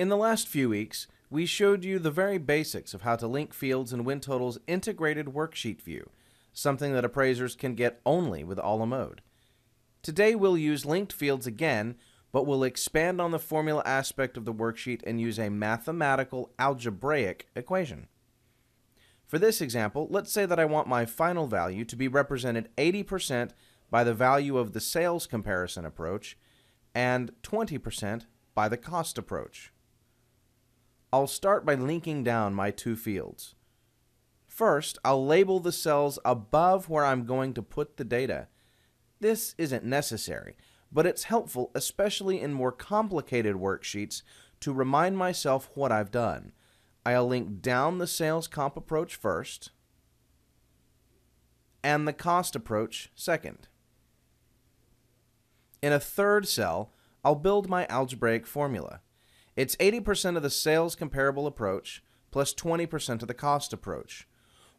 In the last few weeks, we showed you the very basics of how to link fields in WinTotal's integrated worksheet view, something that appraisers can get only with a la mode. Today we'll use linked fields again, but we'll expand on the formula aspect of the worksheet and use a mathematical algebraic equation. For this example, let's say that I want my final value to be represented 80% by the value of the sales comparison approach and 20% by the cost approach. I'll start by linking down my two fields. First, I'll label the cells above where I'm going to put the data. This isn't necessary, but it's helpful, especially in more complicated worksheets, to remind myself what I've done. I'll link down the sales comp approach first, and the cost approach second. In a third cell, I'll build my algebraic formula. It's 80% of the sales comparable approach plus 20% of the cost approach.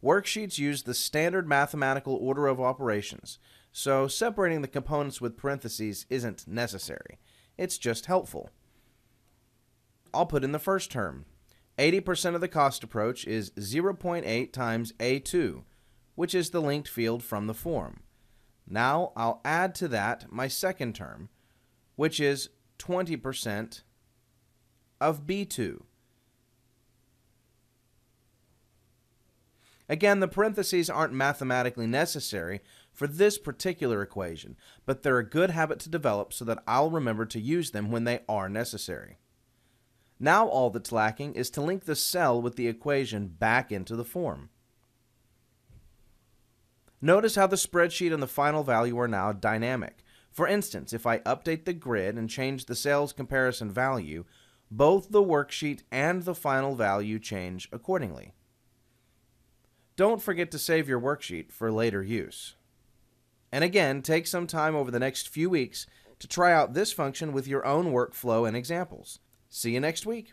Worksheets use the standard mathematical order of operations, so separating the components with parentheses isn't necessary. It's just helpful. I'll put in the first term. 80% of the cost approach is 0.8 times A2, which is the linked field from the form. Now I'll add to that my second term, which is 20% of B2. Again, the parentheses aren't mathematically necessary for this particular equation, but they're a good habit to develop so that I'll remember to use them when they are necessary. Now all that's lacking is to link the cell with the equation back into the form. Notice how the spreadsheet and the final value are now dynamic. For instance, if I update the grid and change the sales comparison value, both the worksheet and the final value change accordingly. Don't forget to save your worksheet for later use. And again, take some time over the next few weeks to try out this function with your own workflow and examples. See you next week.